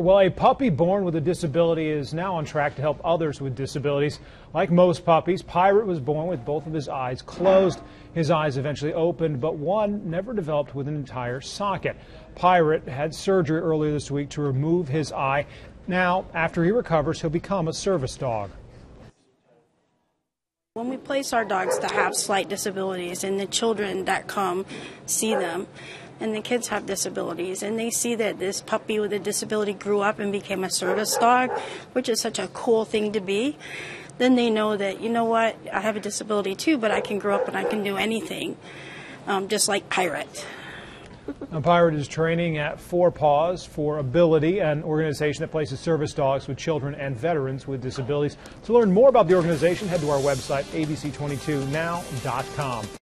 Well, a puppy born with a disability is now on track to help others with disabilities. Like most puppies, Pirate was born with both of his eyes closed. His eyes eventually opened, but one never developed with an entire socket. Pirate had surgery earlier this week to remove his eye. Now, after he recovers, he'll become a service dog. When we place our dogs that have slight disabilities and the children that come see them, and the kids have disabilities, and they see that this puppy with a disability grew up and became a service dog, which is such a cool thing to be, then they know that, you know what, I have a disability too, but I can grow up and I can do anything, um, just like Pirate. Now, Pirate is training at Four Paws for Ability, an organization that places service dogs with children and veterans with disabilities. To learn more about the organization, head to our website, abc22now.com.